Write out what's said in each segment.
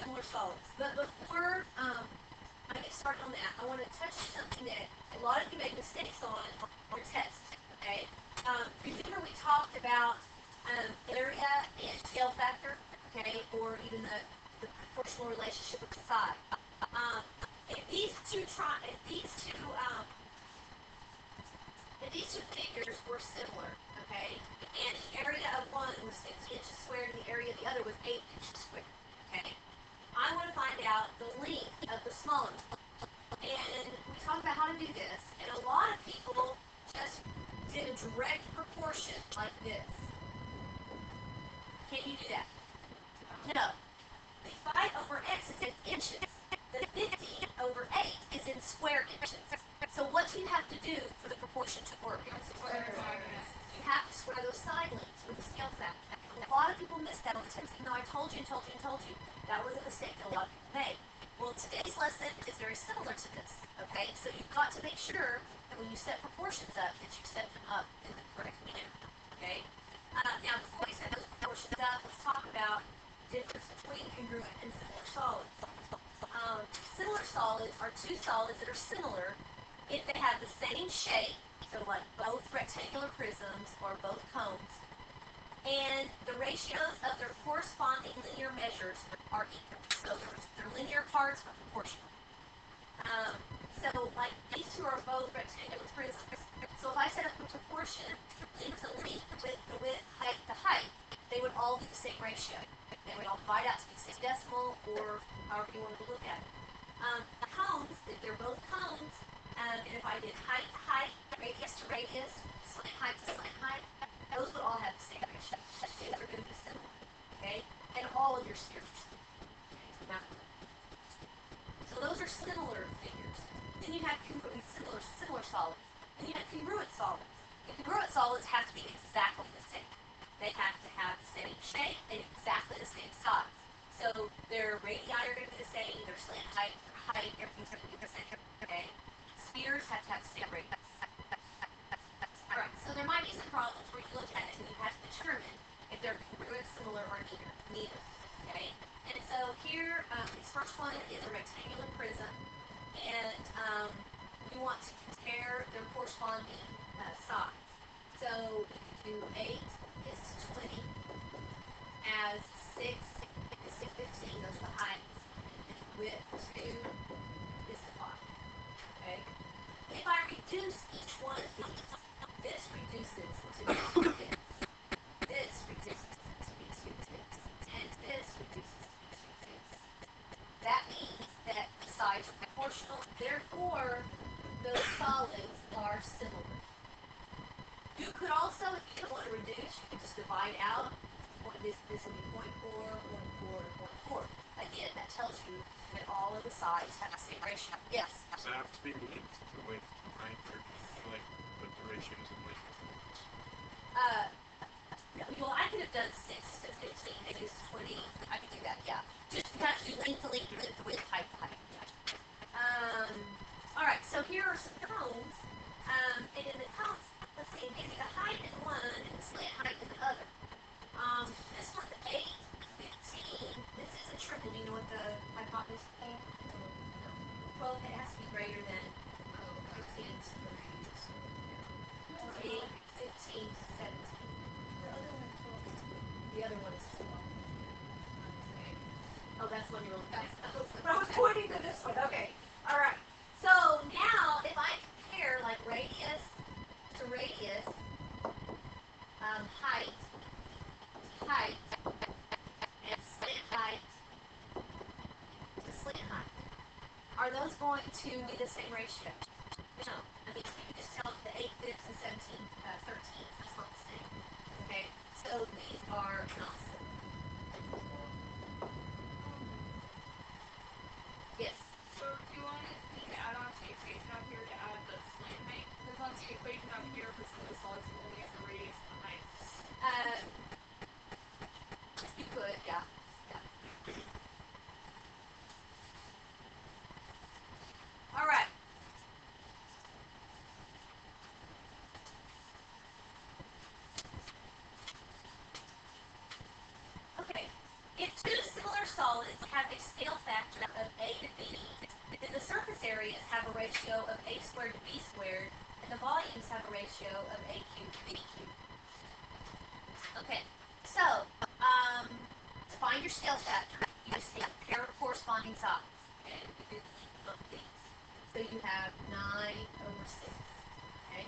similar solids. But before um, I get started on that, I want to touch something that a lot of you make mistakes on on your test. Okay. Um, remember we talked about um, area and scale factor, okay, or even the, the proportional relationship with size. Um, if these two try, if these two um, if these two figures were similar, okay, and the area of one was six inches squared and the area of the other was eight inches squared, I want to find out the length of the smaller. And we talked about how to do this, and a lot of people just did a direct proportion like this. Can you do that? No. The 5 over x is in inches. The 50 over 8 is in square inches. So what you have to do for the proportion to work? You have to square those side lengths with the scale factor. A lot of people miss that on the test. You know, I told you and told you and told you. That was a mistake that a lot of people made. Well, today's lesson is very similar to this. Okay, so you've got to make sure that when you set proportions up, that you set them up in the correct manner. Okay. Uh, now, before we set those proportions up, let's talk about difference between congruent and similar solids. Um, similar solids are two solids that are similar if they have the same shape, so like both rectangular prisms or both cones, and the ratios of their corresponding linear measures are equal. So their, linear parts are proportional. Um, so like these two are both rectangular prisms. So if I set up a proportion length to length, width to width, height to height, they would all be the same ratio. They would all divide out to the same decimal or however you want to look at it. Um, cones, if they're both cones, um, and if I did height to height, radius to radius, slant height to slant height, those would all have the same ratio. They're going to be similar. Okay? And all of your so those are similar figures. Then you have congruent, similar, similar solids. Then you have congruent solids. The congruent solids have to be exactly the same. They have to have the same shape and exactly the same size. So their radii are going to be the same, their slant height, their height, everything's going to be the same. Okay? Spheres have to have the same. Alright, so there might be some problems where you look at it and you have to determine if they're congruent, similar, or neither. Neither. And so here, um, this first one is a rectangular prism, and um, we want to compare their corresponding uh, size. You could just divide out. What this this will be 0.4, 0.4, 0.4. Again, that tells you that all of the sides have the same ratio. Yes. Does it have to be linked to width, right? Or like the durations and width? Uh, well, I could have done 6 to 15, maybe it's 20. I could do that, yeah. Just because you link to link, link to width, height to height. Yeah. Um, all right, so here are some 12, it has to be greater than 15 14, 17. The other one is 12. Okay. Oh, that's one year old. I was pointing to this one. Okay. Are those going to be the same ratio? No. I mean, you just tell the 8 fifths and 17, uh, 13. That's not the same. Okay? So these are not. Yes. So do you want me to add on to the equation up here to add the slant height? Because on the equation up here for have a scale factor of A to B, then the surface areas have a ratio of A squared to B squared, and the volumes have a ratio of A cubed to B cubed. Okay, so, um, to find your scale factor, you just take a pair of corresponding sides. So you have 9 over 6. Okay?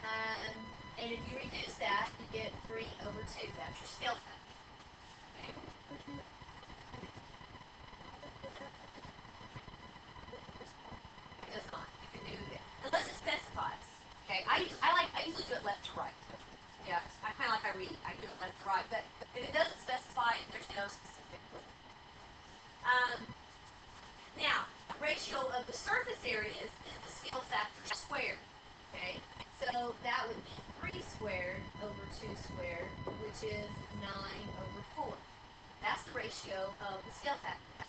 Um, and if you reduce that, you get 3 over 2. That's your scale factor. I, like, I usually do it left to right. Yeah, I kinda like I read, I do it left to right, but if it doesn't specify, there's no specific. Um, now, ratio of the surface areas is the scale factor squared, okay? So that would be three squared over two squared, which is nine over four. That's the ratio of the scale factor.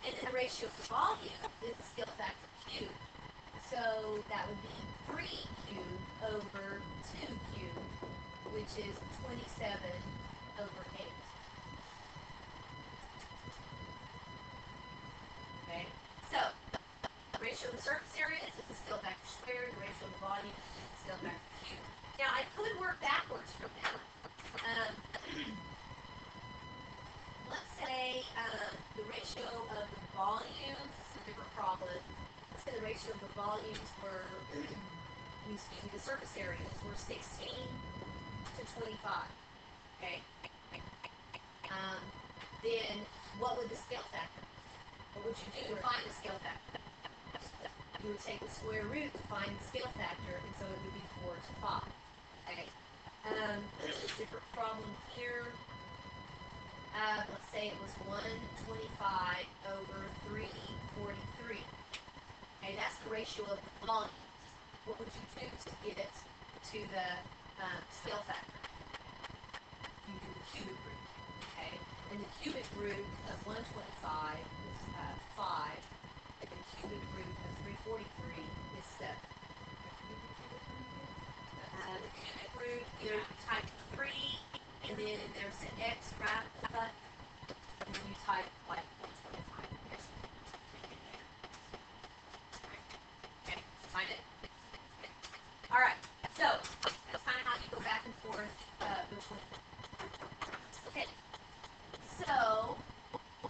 And the ratio of the volume is the scale factor cubed. So that would be three cubed over two cubed, which is twenty-seven over eight. Okay, so ratio of the surface areas is the scale factor squared, the ratio of the volume is the scale factor cubed. Now I could work backwards from that. Um, let's say um, the ratio of the volumes, a different problem. The ratio of the volumes were, excuse me, the surface areas were 16 to 25. Okay. Um, then what would the scale factor? What would you do to find the scale factor? You would take the square root to find the scale factor, and so it would be 4 to 5. Okay. Um, different problem here. Uh, let's say it was 125 over 343. That's the ratio of volumes. What would you do to get it to the um, scale factor? You do the cubic root. Okay, and the cubic root of 125 is uh, 5, and the cubic root of 343 is 7. Uh, the cubic root, you know, type 3, and then there's an x right above, and then you type like 125. Okay, find it. All right, so that's kind of how you go back and forth uh, between. Okay, so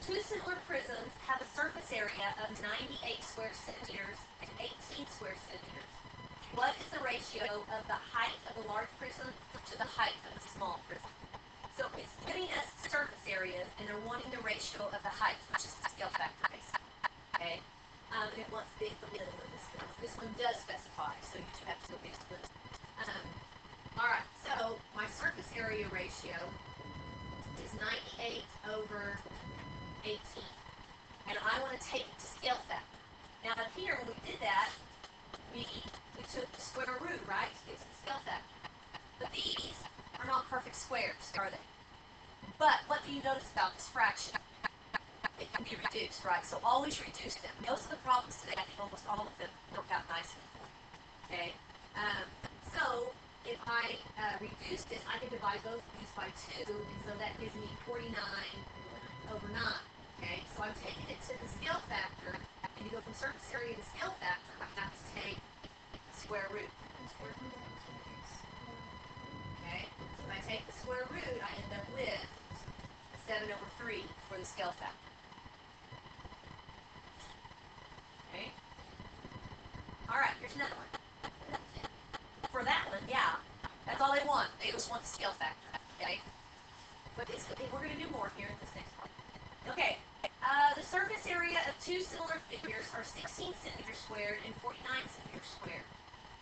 two similar prisms have a surface area of 98 square centimeters and 18 square centimeters. What is the ratio of the height of the large prism to the height of the small prism? So it's giving us surface areas, and they're wanting the ratio of the height, which is the scale factor. Okay? Um, and it wants the middle of this one. This one does specify, so you have to go get this. Um, all right, so my surface area ratio is 98 over 18. And I want to take scale factor. Now up here, when we did that, we, we took the square root, right, to get to the scale factor. But these are not perfect squares, are they? But what do you notice about this fraction? It can be reduced, right? So always reduce them. Most of the problems today, I think almost all of them work out nicely. Okay? Um, so if I uh, reduce this, I can divide both of these by 2, and so that gives me 49 over 9. Okay? So I'm taking it to the scale factor, and to go from surface area to scale factor, I have to take the square root. Okay? So if I take the square root, I end up with 7 over 3 for the scale factor. Okay? Alright, here's another one. For that one, yeah, that's all they want. They just want the scale factor. Okay? But we're going to do more here in this next one. Okay, uh, the surface area of two similar figures are 16 centimeters squared and 49 centimeters squared.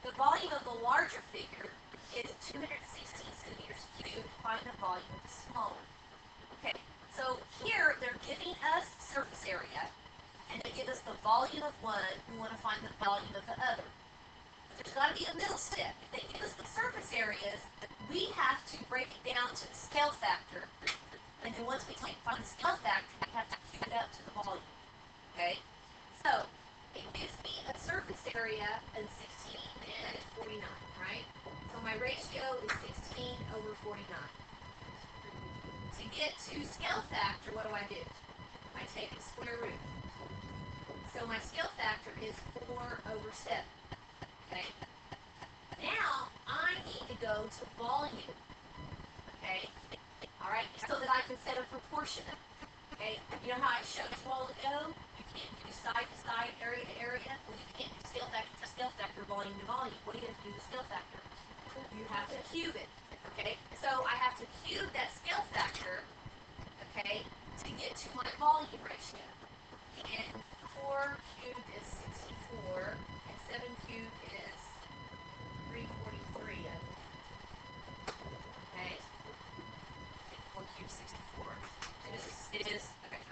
The volume of the larger figure is 216 centimeters cubed. Find the volume of the smaller. Okay, so here they're giving us surface area, and they give us the volume of one. We want to find the volume of the other. There's got to be a middle step. If they give us the surface areas, we have to break it down to the scale factor. And then once we find the scale factor, have to cube it up to the volume. Okay? So, it gives me a surface area of 16 and 49, right? So my ratio is 16 over 49. To get to scale factor, what do I do? I take the square root. So my scale factor is 4 over 7. Okay? Now, I need to go to volume. Okay? Alright? So that I can set a proportion. Okay? You know how I showed you all ago? You can't do side to side, area to area. Well, you can't do scale factor to scale factor, volume to volume. What are you going to do with scale factor? You have to cube it. Okay? So I have to cube that scale factor, okay, to get to my volume ratio. And 4 cubed is 64, and 7 cubed is 343. I think. Okay? 4 cubed 64. It is, it is, okay.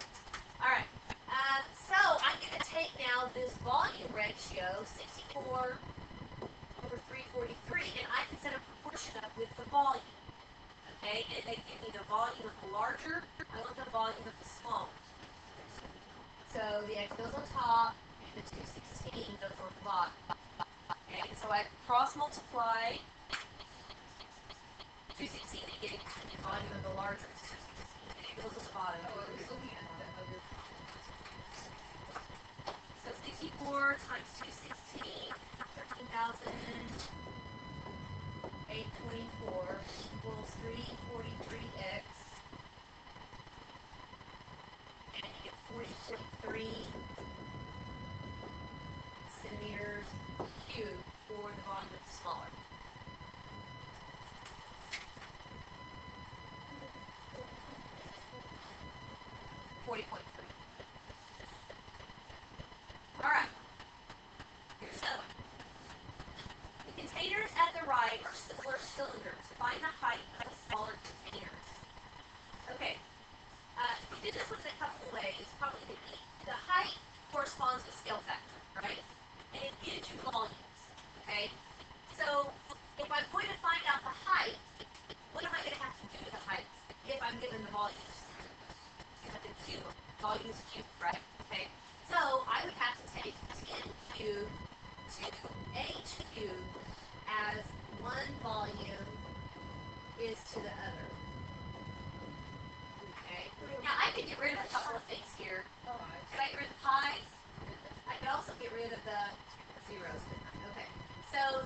Alright. Um, so I'm going to take now this volume ratio, 64 over 343, and I can set a proportion up with the volume. Okay, and they give me the volume of the larger, I want the volume of the smaller. So the x goes on top, and the 216 goes on the bottom. Okay, so I cross multiply 216 to get the volume of the larger. And it goes to the bottom. Oh, I was looking at the other. So 64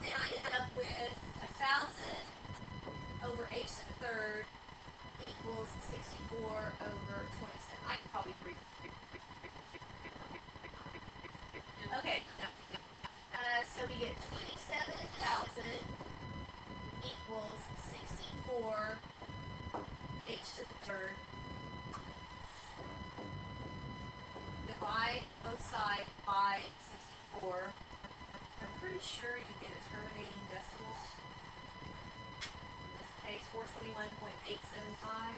then I end up with a thousand over eight to the third equals 64 over 27. I can probably three. Okay. Uh, so we get 27,000 equals 64 h to the third. Divide both sides by 64 pretty sure you get a terminating decimal. This seven five.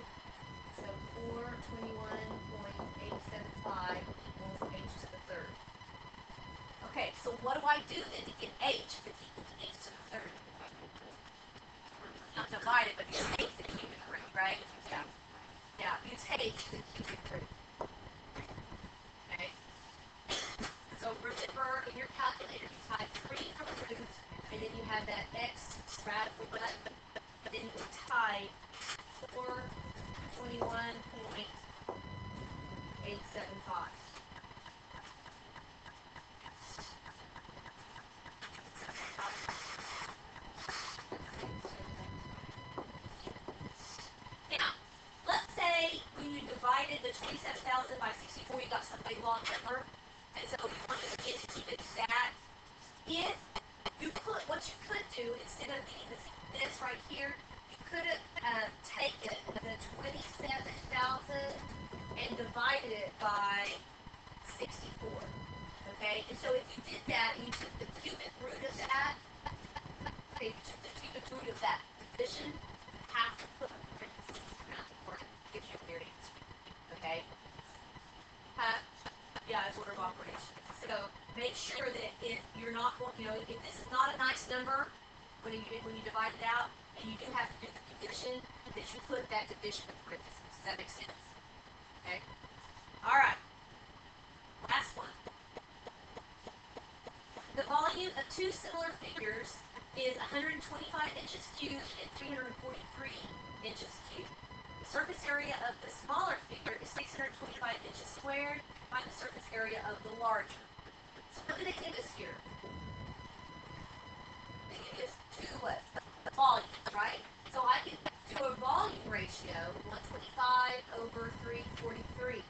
So four twenty-one point eight seven five equals h to the third. Okay, so what do I do then to get h if it's equal to h to the third? Not divide it, but you take the cubic root, right? Yeah. Yeah, you take the cubic root. Okay. So remember in your calculator, you type three for root, and then you have that x radical button, then you type four twenty-one point eight seven five. Now, let's say when you divided the twenty-seven thousand by sixty-four, you got some big long number, and so you wanted to get to keep it that. If you could, what you could do instead of this, this right here, you could have uh, taken the twenty-seven thousand and divided it by sixty-four. Okay, and so if you did that, you took the cubic root of that. Okay, you took the cubic root of that division, half to put around it, gives you a weird answer. Okay. Uh, yeah, it's order of operations. So make sure that if you're not going, you know, if this is not a nice number when you when you divide it out, and you do have to do the division, that you put that division in parentheses. Does that make sense? Okay. All right. Last one. The volume of two similar figures is 125 inches cubed and 343 inches cubed. The surface area of the smaller figure is 625 inches squared. Find the surface area of the larger. what do they give us here? Us what? Volume, right? So I can do a volume ratio, one twenty-five over three forty-three.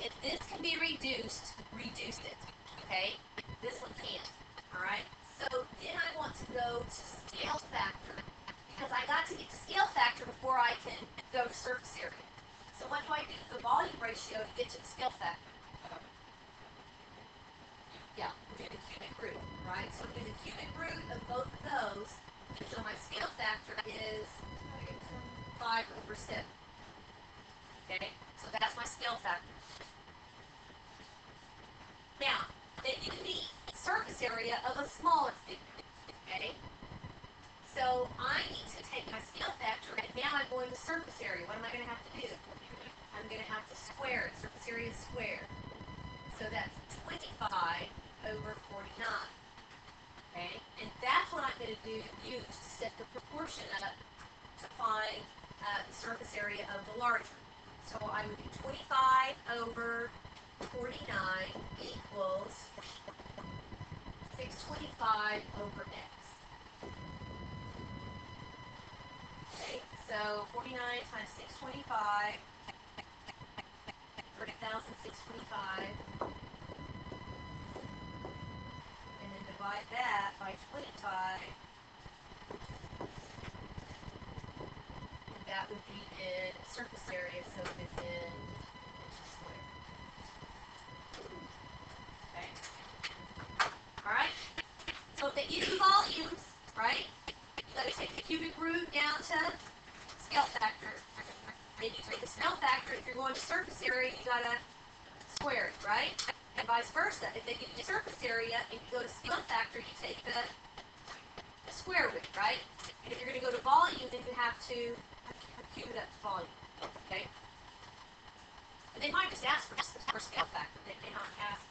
If this can be reduced, reduce it, okay? This one can't, alright? So then I want to go to scale factor, because I got to get to scale factor before I can go to surface area. So what do I do the volume ratio to get to the scale factor? right? So I'm the cubic root of both of those. And so my scale factor is 5 over 7. 49 equals 625 over x. Okay, so 49 times 625, 30,625, and then divide that by 25, that would be in surface area, so it's in Scale factor, if you're going to surface area, you gotta square it, right? And vice versa. If they give you surface area and you go to scale factor, you take the, square root, right? And if you're gonna go to volume, then you have to cube it up to volume, okay? And they might just ask for, for scale factor, they may not ask